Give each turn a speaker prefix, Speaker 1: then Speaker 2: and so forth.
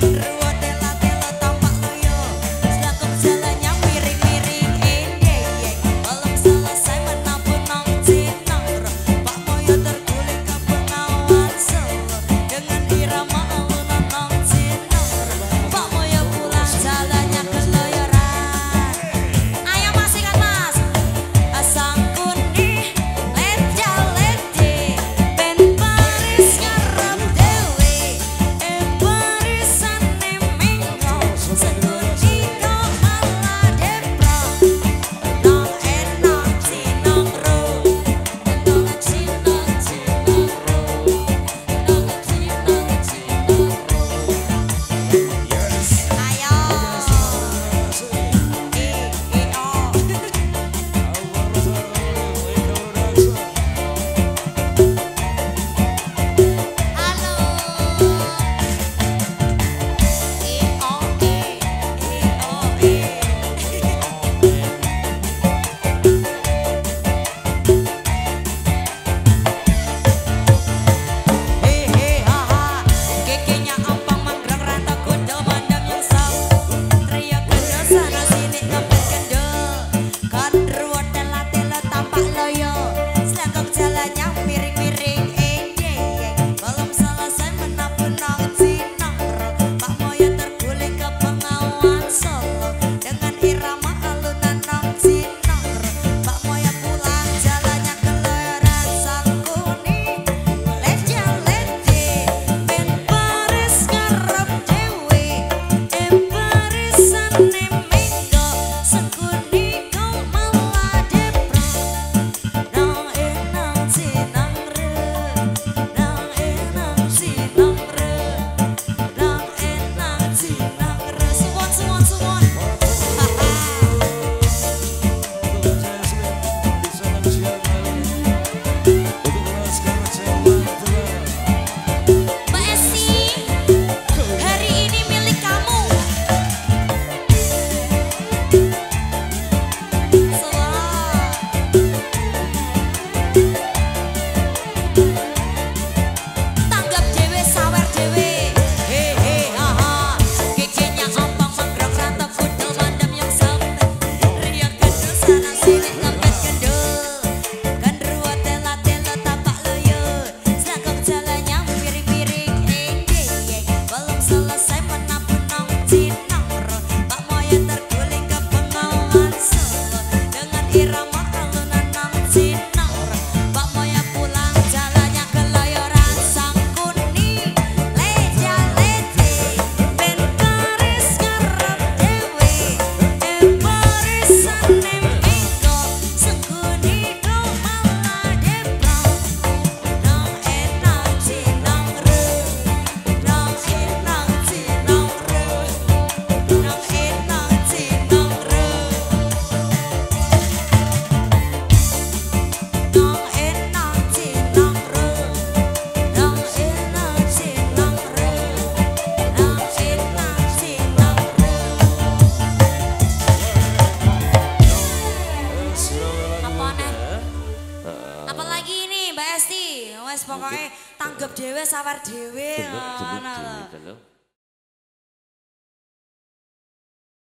Speaker 1: Red. Wes pokoke tanggep dhewe sawar dhewe. Ngono. lho.